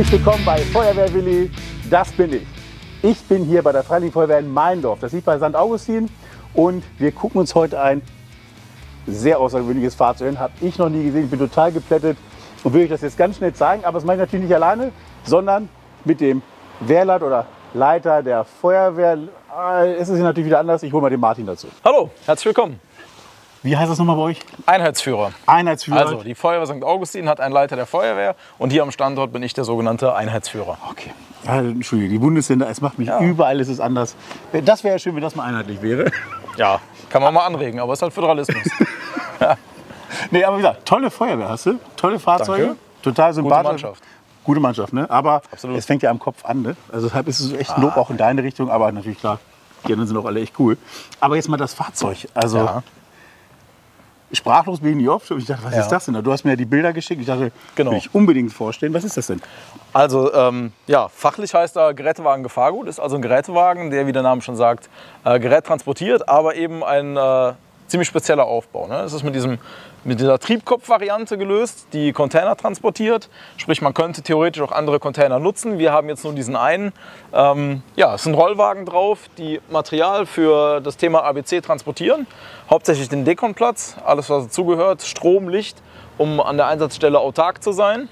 Herzlich willkommen bei Feuerwehr Willi, das bin ich. Ich bin hier bei der Freiwilligen Feuerwehr in Meindorf. Das liegt bei St. Augustin und wir gucken uns heute ein sehr außergewöhnliches Fahrzeug an. Habe ich noch nie gesehen. Ich bin total geplättet und will euch das jetzt ganz schnell zeigen. Aber das mache ich natürlich nicht alleine, sondern mit dem Wehrleiter oder Leiter der Feuerwehr. Äh, Es ist hier natürlich wieder anders. Ich hole mal den Martin dazu. Hallo, herzlich willkommen. Wie heißt das nochmal bei euch? Einheitsführer. Einheitsführer. Also, die Feuerwehr St. Augustin hat einen Leiter der Feuerwehr und hier am Standort bin ich der sogenannte Einheitsführer. Okay. Ja, Entschuldigung, die Bundesländer, es macht mich überall ist es anders. Das wäre ja schön, wenn das mal einheitlich wäre. Ja, kann man mal anregen, aber es ist halt Föderalismus. Nee, aber wie gesagt, tolle Feuerwehr hast du, tolle Fahrzeuge, Danke. total sympathisch. Mannschaft. Gute Mannschaft, ne? Aber Absolut. es fängt ja am Kopf an, ne? Also deshalb ist es echt ein Lob auch in deine Richtung, aber natürlich klar, die anderen sind auch alle echt cool. Aber jetzt mal das Fahrzeug. Also Ja. Sprachlos bin ich nicht oft. Und ich dachte, was Ja. ist das denn? Du hast mir ja die Bilder geschickt. Ich dachte, Genau. will ich unbedingt vorstellen. Was ist das denn? Also, ähm, ja, fachlich heißt er Gerätewagen Gefahrgut, ist also ein Gerätewagen, der, wie der Name schon sagt, äh, Gerät transportiert, aber eben ein äh, ziemlich spezieller Aufbau. Ne? Es ist mit, diesem, mit dieser Triebkopf-Variante gelöst, die Container transportiert. Sprich, man könnte theoretisch auch andere Container nutzen. Wir haben jetzt nur diesen einen. Ähm, ja, es sind Rollwagen drauf, die Material für das Thema ABC transportieren. Hauptsächlich den Dekonplatz, alles was dazugehört, Strom, Licht, um an der Einsatzstelle autark zu sein.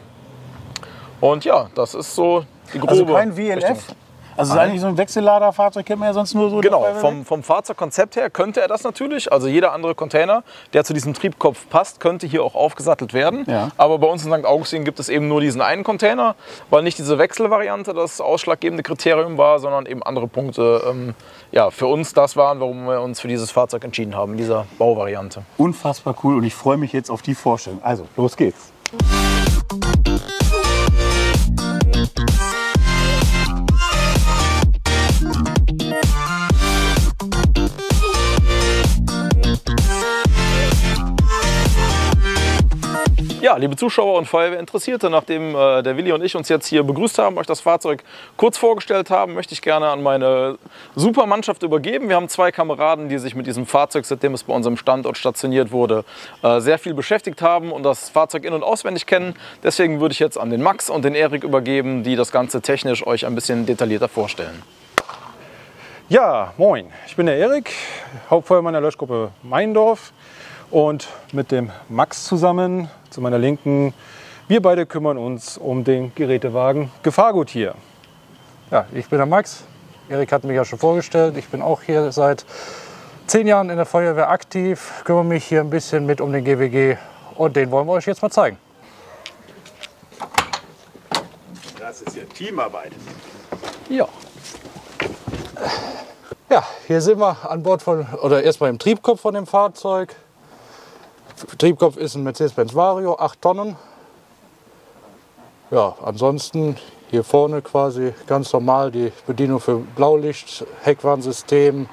Und ja, das ist so die grobe Also kein WLF? Richtung. Also ist eigentlich so ein Wechselladerfahrzeug, kennt man ja sonst nur so. Genau, vom, vom Fahrzeugkonzept her könnte er das natürlich. Also jeder andere Container, der zu diesem Triebkopf passt, könnte hier auch aufgesattelt werden. Ja. Aber bei uns in St. Augustin gibt es eben nur diesen einen Container, weil nicht diese Wechselvariante das ausschlaggebende Kriterium war, sondern eben andere Punkte ähm, ja, für uns das waren, warum wir uns für dieses Fahrzeug entschieden haben, in dieser Bauvariante. Unfassbar cool und ich freue mich jetzt auf die Vorstellung. Also, los geht's. Ja, liebe Zuschauer und Feuerwehrinteressierte, nachdem äh, der Willi und ich uns jetzt hier begrüßt haben, euch das Fahrzeug kurz vorgestellt haben, möchte ich gerne an meine super Mannschaft übergeben. Wir haben zwei Kameraden, die sich mit diesem Fahrzeug, seitdem es bei unserem Standort stationiert wurde, äh, sehr viel beschäftigt haben und das Fahrzeug in- und auswendig kennen. Deswegen würde ich jetzt an den Max und den Erik übergeben, die das Ganze technisch euch ein bisschen detaillierter vorstellen. Ja, moin. Ich bin der Erik, Hauptfeuermann der Löschgruppe Meindorf und mit dem Max zusammen zu meiner Linken. Wir beide kümmern uns um den Gerätewagen Gefahrgut hier. Ja, ich bin der Max. Erik hat mich ja schon vorgestellt. Ich bin auch hier seit zehn Jahren in der Feuerwehr aktiv, kümmere mich hier ein bisschen mit um den GWG und den wollen wir euch jetzt mal zeigen. Das ist ja Teamarbeit. Ja. Ja, hier sind wir an Bord von, oder erstmal im Triebkopf von dem Fahrzeug. Triebkopf ist ein Mercedes-Benz Vario, 8 Tonnen. Ja, ansonsten hier vorne quasi ganz normal die Bedienung für Blaulicht, Heckwarnsystem,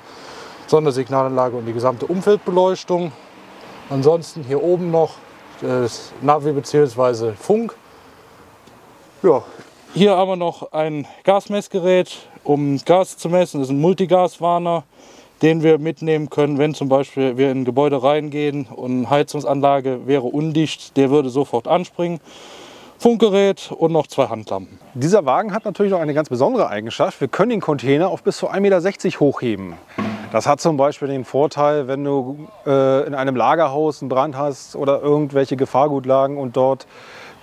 Sondersignalanlage und die gesamte Umfeldbeleuchtung. Ansonsten hier oben noch das Navi bzw. Funk. Ja, hier haben wir noch ein Gasmessgerät, um Gas zu messen. Das ist ein Multigaswarner, den wir mitnehmen können, wenn zum Beispiel wir in ein Gebäude reingehen und eine Heizungsanlage wäre undicht, der würde sofort anspringen. Funkgerät und noch zwei Handlampen. Dieser Wagen hat natürlich noch eine ganz besondere Eigenschaft. Wir können den Container auf bis zu 1,60 Meter hochheben. Das hat zum Beispiel den Vorteil, wenn du äh, in einem Lagerhaus einen Brand hast oder irgendwelche Gefahrgutlagen und dort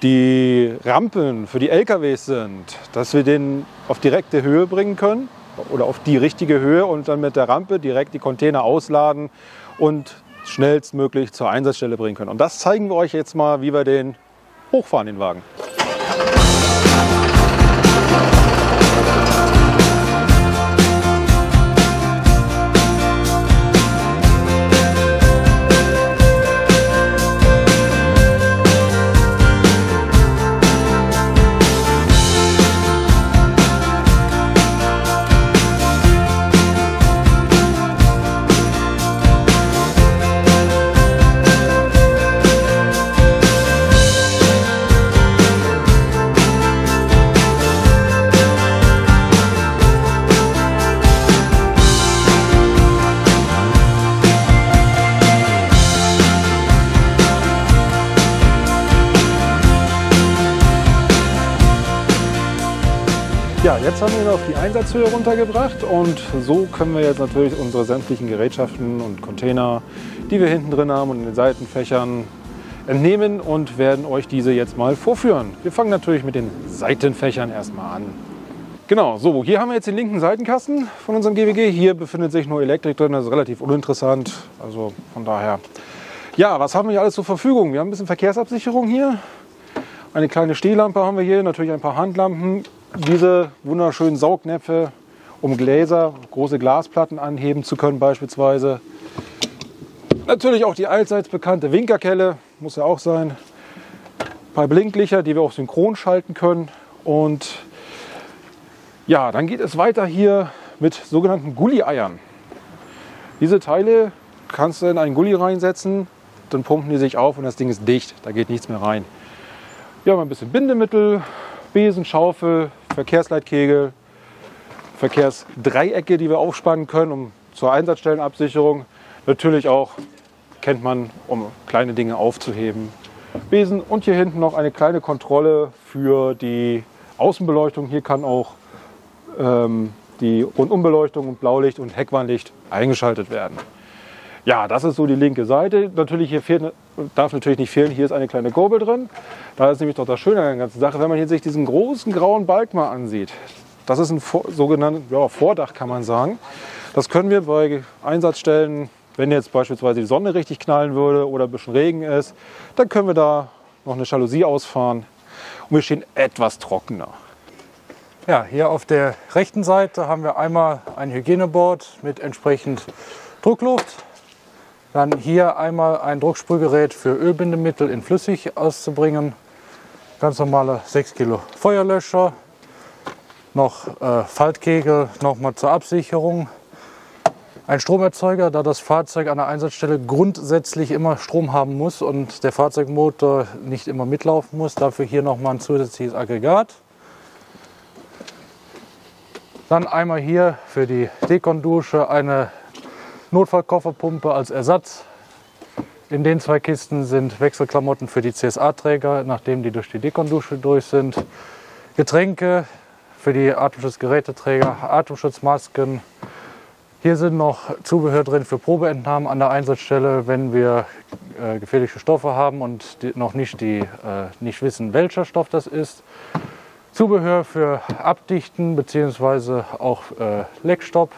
die Rampen für die LKWs sind, dass wir den auf direkte Höhe bringen können oder auf die richtige Höhe und dann mit der Rampe direkt die Container ausladen und schnellstmöglich zur Einsatzstelle bringen können. Und das zeigen wir euch jetzt mal, wie wir den hochfahren, den Wagen. Jetzt haben wir ihn auf die Einsatzhöhe runtergebracht und so können wir jetzt natürlich unsere sämtlichen Gerätschaften und Container, die wir hinten drin haben und in den Seitenfächern entnehmen und werden euch diese jetzt mal vorführen. Wir fangen natürlich mit den Seitenfächern erstmal an. Genau, so, hier haben wir jetzt den linken Seitenkasten von unserem GWG. Hier befindet sich nur Elektrik drin, das ist relativ uninteressant. Also von daher. Ja, was haben wir hier alles zur Verfügung? Wir haben ein bisschen Verkehrsabsicherung hier. Eine kleine Stehlampe haben wir hier, natürlich ein paar Handlampen. Diese wunderschönen Saugnäpfe, um Gläser, große Glasplatten anheben zu können beispielsweise. Natürlich auch die allseits bekannte Winkerkelle, muss ja auch sein. Ein paar Blinklichter, die wir auch synchron schalten können. Und ja, dann geht es weiter hier mit sogenannten Gulli-Eiern. Diese Teile kannst du in einen Gully reinsetzen, dann pumpen die sich auf und das Ding ist dicht, da geht nichts mehr rein. Wir haben ein bisschen Bindemittel, Besen, Schaufel, Verkehrsleitkegel, Verkehrsdreiecke, die wir aufspannen können, um zur Einsatzstellenabsicherung. Natürlich auch, kennt man, um kleine Dinge aufzuheben. Besen und hier hinten noch eine kleine Kontrolle für die Außenbeleuchtung. Hier kann auch ähm, die Rundumbeleuchtung und Blaulicht und Heckwarnlicht eingeschaltet werden. Ja, das ist so die linke Seite. Natürlich hier fehlt, darf natürlich nicht fehlen, hier ist eine kleine Kurbel drin. Da ist nämlich doch das Schöne an der ganzen Sache, wenn man hier sich diesen großen grauen Balk mal ansieht. Das ist ein sogenanntes ja, Vordach, kann man sagen. Das können wir bei Einsatzstellen, wenn jetzt beispielsweise die Sonne richtig knallen würde oder ein bisschen Regen ist, dann können wir da noch eine Jalousie ausfahren und wir stehen etwas trockener. Ja, hier auf der rechten Seite haben wir einmal ein Hygieneboard mit entsprechend Druckluft. Dann hier einmal ein Drucksprühgerät für Ölbindemittel in flüssig auszubringen. Ganz normale 6 Kilo Feuerlöscher. Noch äh, Faltkegel nochmal zur Absicherung. Ein Stromerzeuger, da das Fahrzeug an der Einsatzstelle grundsätzlich immer Strom haben muss und der Fahrzeugmotor nicht immer mitlaufen muss. Dafür hier nochmal ein zusätzliches Aggregat. Dann einmal hier für die Dekondusche eine Notfallkofferpumpe als Ersatz. In den zwei Kisten sind Wechselklamotten für die CSA-Träger, nachdem die durch die Dekondusche durch sind. Getränke für die Atemschutzgeräteträger, Atemschutzmasken. Hier sind noch Zubehör drin für Probeentnahmen an der Einsatzstelle, wenn wir äh, gefährliche Stoffe haben und die, noch nicht, die, äh, nicht wissen, welcher Stoff das ist. Zubehör für Abdichten bzw. auch äh, Leckstopp,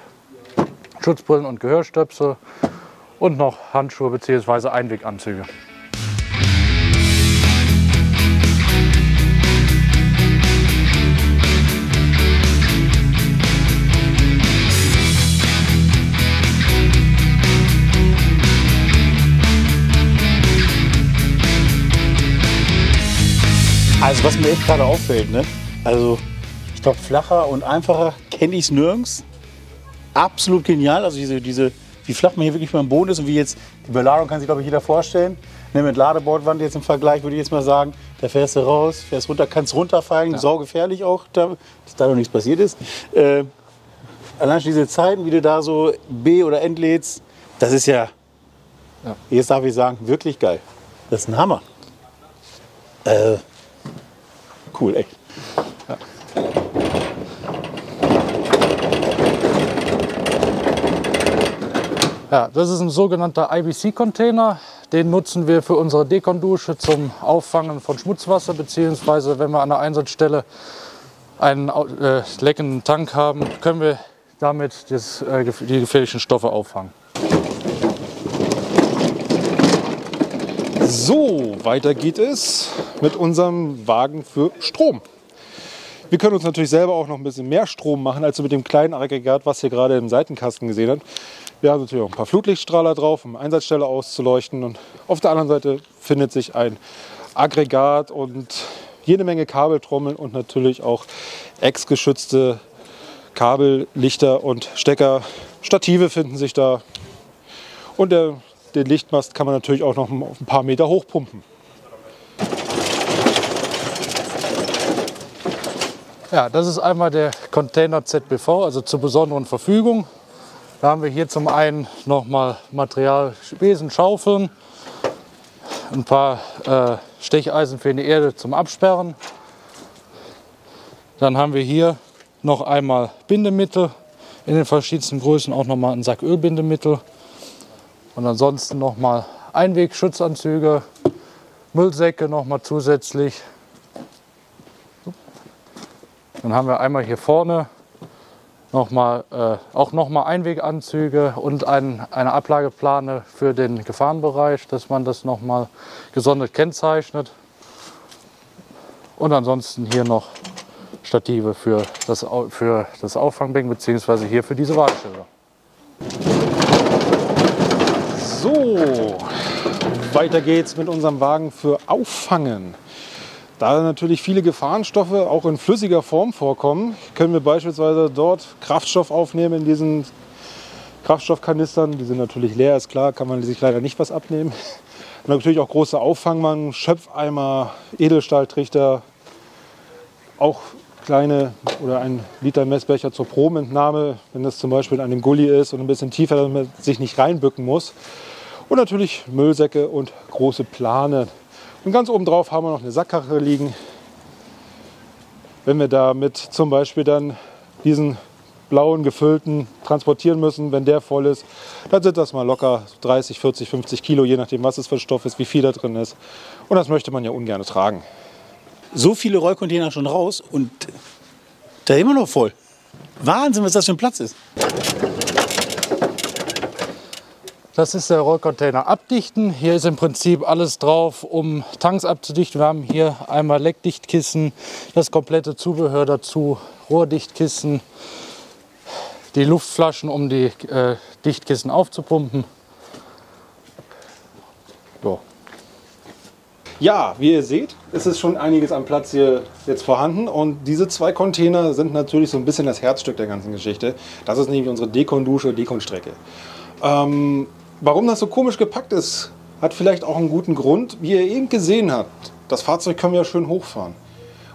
Schutzbrillen und Gehörstöpsel und noch Handschuhe bzw. Einweganzüge. Also was mir echt gerade auffällt, ne? Also ich glaube flacher und einfacher kenne ich es nirgends. Absolut genial. Also diese, diese, wie flach man hier wirklich beim Boden ist und wie jetzt die Beladung kann sich glaube ich jeder vorstellen. Ne, mit Ladebordwand jetzt im Vergleich würde ich jetzt mal sagen, da fährst du raus, fährst runter, kannst runterfallen, ja. saugefährlich auch, da, dass da noch nichts passiert ist. Äh, allein schon diese Zeiten, wie du da so B- oder entlädst, das ist ja, ja, jetzt darf ich sagen, wirklich geil. Das ist ein Hammer. Äh, cool, echt. Ja, das ist ein sogenannter IBC-Container. Den nutzen wir für unsere Dekondusche zum Auffangen von Schmutzwasser, beziehungsweise wenn wir an der Einsatzstelle einen äh, leckenden Tank haben, können wir damit das, äh, die gefährlichen Stoffe auffangen. So, weiter geht es mit unserem Wagen für Strom. Wir können uns natürlich selber auch noch ein bisschen mehr Strom machen, als mit dem kleinen Aggregat, was ihr gerade im Seitenkasten gesehen habt. Wir haben natürlich auch ein paar Flutlichtstrahler drauf, um Einsatzstelle auszuleuchten. Und auf der anderen Seite findet sich ein Aggregat und jede Menge Kabeltrommeln und natürlich auch ex-geschützte Kabellichter und Stecker. Stative finden sich da. Und der, den Lichtmast kann man natürlich auch noch ein paar Meter hochpumpen. Ja, das ist einmal der Container ZBV, also zur besonderen Verfügung. Da haben wir hier zum einen nochmal Material, Spesen, Schaufeln, ein paar äh, Stecheisen für die Erde zum Absperren. Dann haben wir hier noch einmal Bindemittel in den verschiedensten Größen, auch noch mal einen Sack Ölbindemittel und ansonsten noch mal Einwegschutzanzüge, Müllsäcke noch mal zusätzlich. Dann haben wir einmal hier vorne noch mal, äh, auch nochmal Einweganzüge und ein, eine Ablageplane für den Gefahrenbereich, dass man das noch mal gesondert kennzeichnet. Und ansonsten hier noch Stative für das, für das Auffangbecken bzw. hier für diese Warteschilder. So, weiter geht's mit unserem Wagen für Auffangen. Da natürlich viele Gefahrenstoffe auch in flüssiger Form vorkommen, können wir beispielsweise dort Kraftstoff aufnehmen in diesen Kraftstoffkanistern. Die sind natürlich leer, ist klar, kann man sich leider nicht was abnehmen. Und natürlich auch große Auffangmannen, Schöpfeimer, Edelstahltrichter, auch kleine oder ein Liter Messbecher zur Probenentnahme, wenn das zum Beispiel an dem Gully ist und ein bisschen tiefer, damit man sich nicht reinbücken muss. Und natürlich Müllsäcke und große Plane. Und ganz oben drauf haben wir noch eine Sackkarre liegen. Wenn wir damit zum Beispiel dann diesen blauen gefüllten transportieren müssen, wenn der voll ist, dann sind das mal locker 30, 40, 50 Kilo, je nachdem, was es für ein Stoff ist, wie viel da drin ist. Und das möchte man ja ungern tragen. So viele Rollcontainer schon raus und da immer noch voll. Wahnsinn, was das für ein Platz ist. Das ist der Rollcontainer abdichten. Hier ist im Prinzip alles drauf, um Tanks abzudichten. Wir haben hier einmal Leckdichtkissen, das komplette Zubehör dazu, Rohrdichtkissen, die Luftflaschen, um die äh, Dichtkissen aufzupumpen. So. Ja, wie ihr seht, ist es schon einiges an Platz hier jetzt vorhanden. Und diese zwei Container sind natürlich so ein bisschen das Herzstück der ganzen Geschichte. Das ist nämlich unsere Dekon-Dusche, Dekon-Strecke. Ähm, Warum das so komisch gepackt ist, hat vielleicht auch einen guten Grund. Wie ihr eben gesehen habt, das Fahrzeug können wir ja schön hochfahren.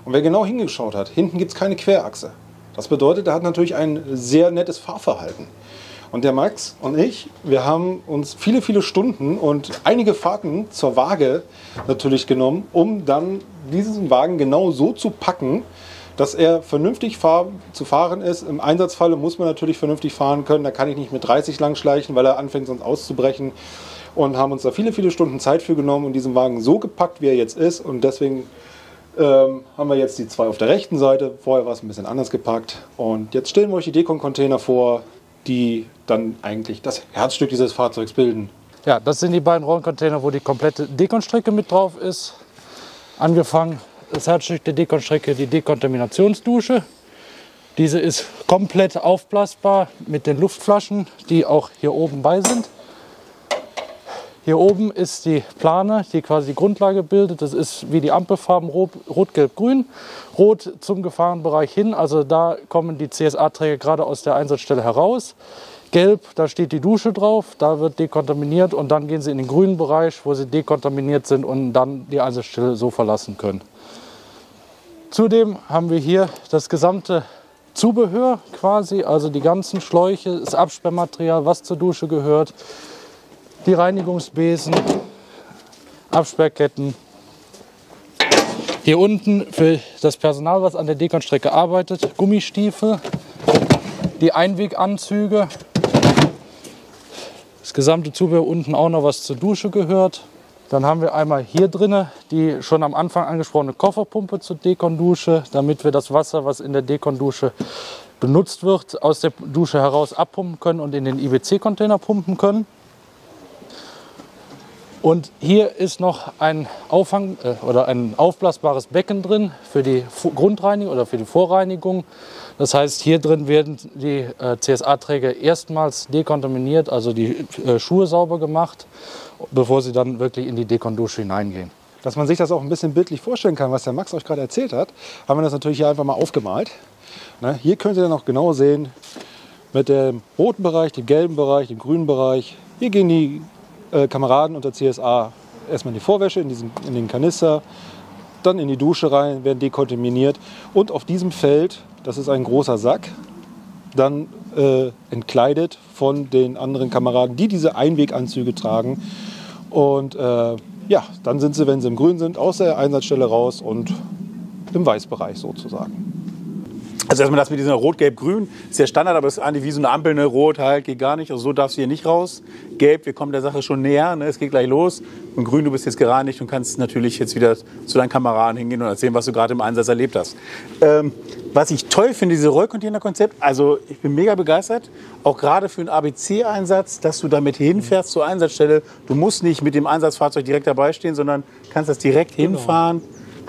Und wer genau hingeschaut hat, hinten gibt es keine Querachse. Das bedeutet, er hat natürlich ein sehr nettes Fahrverhalten. Und der Max und ich, wir haben uns viele, viele Stunden und einige Fahrten zur Waage natürlich genommen, um dann diesen Wagen genau so zu packen, dass er vernünftig fahr zu fahren ist. Im Einsatzfalle muss man natürlich vernünftig fahren können. Da kann ich nicht mit 30 lang schleichen, weil er anfängt sonst auszubrechen. Und haben uns da viele, viele Stunden Zeit für genommen und diesen Wagen so gepackt, wie er jetzt ist. Und deswegen ähm, haben wir jetzt die zwei auf der rechten Seite. Vorher war es ein bisschen anders gepackt. Und jetzt stellen wir euch die Dekon-Container vor, die dann eigentlich das Herzstück dieses Fahrzeugs bilden. Ja, das sind die beiden Rollencontainer, wo die komplette Dekon-Strecke mit drauf ist. Angefangen das Herzstück der Dekonstrecke die Dekontaminationsdusche. Diese ist komplett aufblasbar mit den Luftflaschen, die auch hier oben bei sind. Hier oben ist die Plane, die quasi die Grundlage bildet. Das ist wie die Ampelfarben Rot, Gelb, Grün. Rot zum Gefahrenbereich hin, also da kommen die CSA-Träger gerade aus der Einsatzstelle heraus. Gelb, da steht die Dusche drauf, da wird dekontaminiert und dann gehen sie in den grünen Bereich, wo sie dekontaminiert sind und dann die Einsatzstelle so verlassen können. Zudem haben wir hier das gesamte Zubehör quasi, also die ganzen Schläuche, das Absperrmaterial, was zur Dusche gehört, die Reinigungsbesen, Absperrketten. Hier unten für das Personal, was an der Dekonstrecke arbeitet, Gummistiefel, die Einweganzüge, das gesamte Zubehör unten auch noch, was zur Dusche gehört. Dann haben wir einmal hier drin die schon am Anfang angesprochene Kofferpumpe zur Dekondusche, damit wir das Wasser, was in der Dekondusche benutzt wird, aus der Dusche heraus abpumpen können und in den IBC-Container pumpen können. Und hier ist noch ein Auffang äh, oder ein aufblasbares Becken drin für die Grundreinigung oder für die Vorreinigung. Das heißt, hier drin werden die äh, CSA-Träger erstmals dekontaminiert, also die äh, Schuhe sauber gemacht, bevor sie dann wirklich in die Dekondusche hineingehen. Dass man sich das auch ein bisschen bildlich vorstellen kann, was der Max euch gerade erzählt hat, haben wir das natürlich hier einfach mal aufgemalt. Ne, hier könnt ihr noch genau sehen, mit dem roten Bereich, dem gelben Bereich, dem grünen Bereich. Hier gehen die äh, Kameraden unter CSA erstmal in die Vorwäsche, in, diesen, in den Kanister, dann in die Dusche rein, werden dekontaminiert. Und auf diesem Feld, das ist ein großer Sack, dann äh, entkleidet von den anderen Kameraden, die diese Einweganzüge tragen. Und äh, ja, dann sind sie, wenn sie im Grün sind, aus der Einsatzstelle raus und im Weißbereich sozusagen. Also erstmal das mit dieser Rot-Gelb-Grün ist ja Standard, aber es ist eigentlich wie so eine Ampel, ne? Rot halt, geht gar nicht. Also so darfst du hier nicht raus. Gelb, wir kommen der Sache schon näher, ne? es geht gleich los. Und Grün, du bist jetzt gereinigt und kannst natürlich jetzt wieder zu deinen Kameraden hingehen und erzählen, was du gerade im Einsatz erlebt hast. Ähm, was ich toll finde, diese Rollcontainer-Konzept, also ich bin mega begeistert, auch gerade für einen ABC-Einsatz, dass du damit hinfährst zur Einsatzstelle. Du musst nicht mit dem Einsatzfahrzeug direkt dabei stehen, sondern kannst das direkt hinfahren,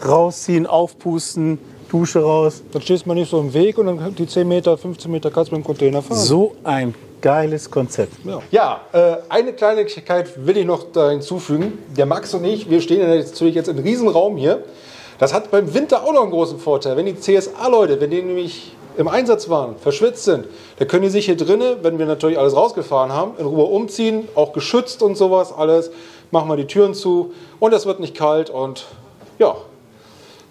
rausziehen, aufpusten, Dusche raus. Dann stehst du mal nicht so im Weg und dann die 10 Meter, 15 Meter kannst du mit dem Container fahren. So ein geiles Konzept. Ja, äh, eine Kleinigkeit will ich noch da hinzufügen. Der Max und ich, wir stehen ja jetzt natürlich jetzt in einem Riesenraum hier. Das hat beim Winter auch noch einen großen Vorteil. Wenn die CSA-Leute, wenn die nämlich im Einsatz waren, verschwitzt sind, dann können die sich hier drinnen, wenn wir natürlich alles rausgefahren haben, in Ruhe umziehen, auch geschützt und sowas alles. Machen wir die Türen zu und es wird nicht kalt und ja,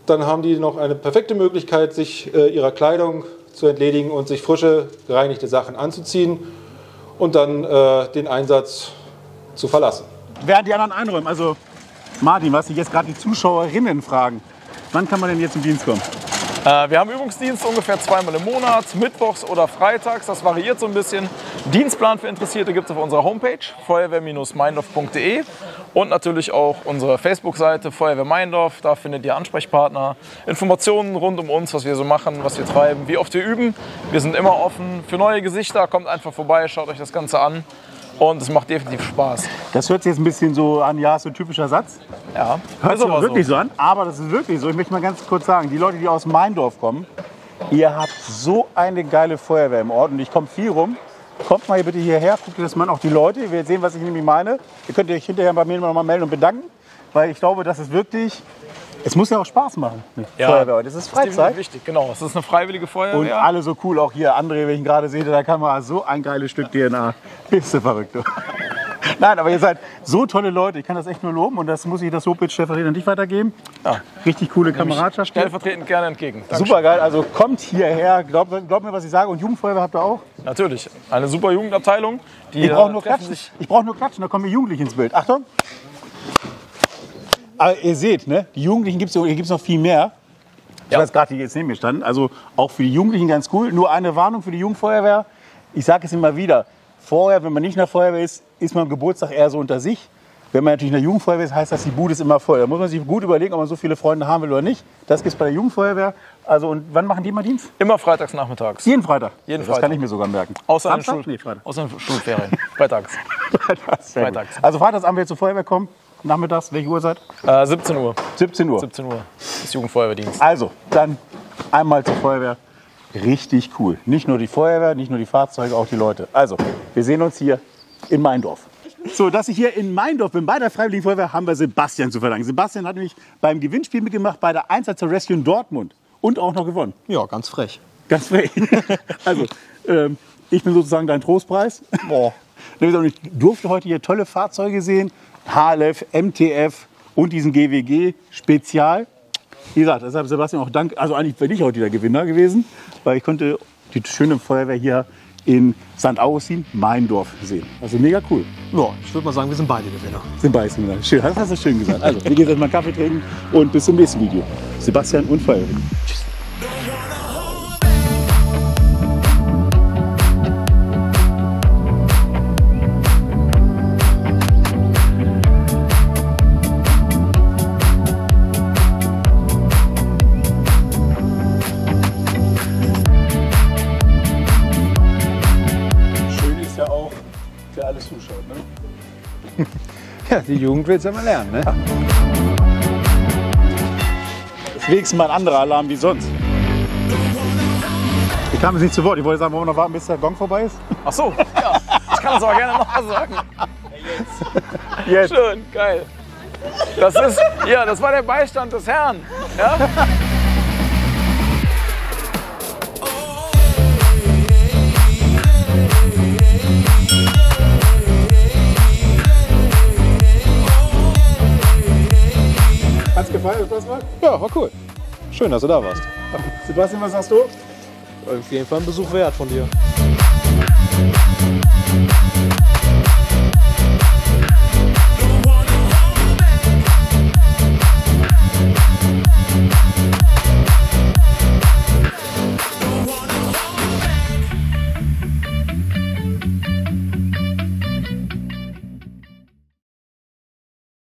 dann haben die noch eine perfekte Möglichkeit, sich äh, ihrer Kleidung zu entledigen und sich frische, gereinigte Sachen anzuziehen und dann äh, den Einsatz zu verlassen. Während die anderen einräumen, also Martin, was sich jetzt gerade die Zuschauerinnen fragen, wann kann man denn jetzt zum Dienst kommen? Äh, wir haben Übungsdienst ungefähr zweimal im Monat, mittwochs oder freitags. Das variiert so ein bisschen. Dienstplan für Interessierte gibt es auf unserer Homepage feuerwehr-meindorf.de und natürlich auch unsere Facebook-Seite Feuerwehr Meindorf. Da findet ihr Ansprechpartner, Informationen rund um uns, was wir so machen, was wir treiben, wie oft wir üben. Wir sind immer offen für neue Gesichter. Kommt einfach vorbei, schaut euch das Ganze an. Und es macht definitiv Spaß. Das hört sich jetzt ein bisschen so an, ja, so ein typischer Satz. Ja, Hört ist sich aber wirklich so. an, aber das ist wirklich so. Ich möchte mal ganz kurz sagen, die Leute, die aus Meindorf kommen, ihr habt so eine geile Feuerwehr im Ort und ich komme viel rum. Kommt mal hier bitte hierher, guckt euch das mal auch die Leute. Ihr werdet sehen, was ich nämlich meine. Ihr könnt euch hinterher bei mir noch mal melden und bedanken, weil ich glaube, das ist wirklich, es muss ja auch Spaß machen mit Feuerwehr. Das ist Freizeit. wichtig, genau. Es ist eine freiwillige Und Feuerwehr. alle so cool, auch hier André, wenn ich ihn gerade sehe, da kann man so ein geiles Stück DNA. Bist du verrückt. Du. Nein, aber ihr seid so tolle Leute, ich kann das echt nur loben und das muss ich das jetzt stellvertretend an dich weitergeben. Ja. Richtig coole Kameradschaft. Stellvertretend gerne entgegen. Dankeschön. Super geil, also kommt hierher, glaubt glaub mir, was ich sage. Und Jugendfeuerwehr habt ihr auch? Natürlich. Eine super Jugendabteilung. Ich äh, brauche nur treffen klatschen. Ich brauche nur klatschen, da kommen die Jugendlichen ins Bild. Achtung. Aber ihr seht, ne, die Jugendlichen gibt es hier gibt's noch viel mehr. Ich Ja. weiß gerade, die jetzt neben mir standen. Also auch für die Jugendlichen ganz cool. Nur eine Warnung für die Jugendfeuerwehr. Ich sage es immer wieder. Vorher, wenn man nicht in der Feuerwehr ist, ist man am Geburtstag eher so unter sich. Wenn man natürlich in der Jugendfeuerwehr ist, heißt das, die Bude ist immer voll. Da muss man sich gut überlegen, ob man so viele Freunde haben will oder nicht. Das gibt es bei der Jugendfeuerwehr. Also und wann machen die mal Dienst? Immer freitags nachmittags. Jeden Freitag. Jeden das Freitag. kann ich mir sogar merken. Außer in? Schul Nee. Außer in Schulferien. freitags. Freitags. Freitags. Also freitags wenn ihr zur Feuerwehr kommen, nachmittags, welche Uhrzeit? Äh, 17 Uhr. 17 Uhr. 17 Uhr ist Jugendfeuerwehrdienst. Also, dann einmal zur Feuerwehr. Richtig cool. Nicht nur die Feuerwehr, nicht nur die Fahrzeuge, auch die Leute. Also, wir sehen uns hier in Meindorf. So, dass ich hier in Meindorf bin, bei der Freiwilligen Feuerwehr, haben wir Sebastian zu verdanken. Sebastian hat nämlich beim Gewinnspiel mitgemacht bei der Einsatz zur Rescue in Dortmund und auch noch gewonnen. Ja, ganz frech. Ganz frech. Also, ähm, ich bin sozusagen dein Trostpreis. Boah. Ich durfte heute hier tolle Fahrzeuge sehen. HLF, MTF und diesen GWG Spezial. Wie gesagt, deshalb Sebastian auch Dank. Also eigentlich bin ich heute der Gewinner gewesen, weil ich konnte die schöne Feuerwehr hier in St. Augustin, Meindorf, sehen. Also mega cool. Ja, ich würde mal sagen, wir sind beide Gewinner. Sind beide Gewinner. Schön, das hast du schön gesagt. Also, wir gehen jetzt mal Kaffee trinken und bis zum nächsten Video. Sebastian und Feuerwehr. Tschüss. Die Jugend will es ja mal lernen. Ne? Wenigstens mal ein anderer Alarm wie sonst. Ich kam jetzt nicht zu Wort. Ich wollte sagen, wollen wir noch warten, bis der Gong vorbei ist? Ach so, ja. Ich kann das aber gerne noch mal sagen. Jetzt. Schön, geil. Das ist, ja, das war der Beistand des Herrn. Ja? Gemacht? Ja, war cool. Schön, dass du da warst. Sebastian, was sagst du? Auf jeden Fall ein Besuch wert von dir.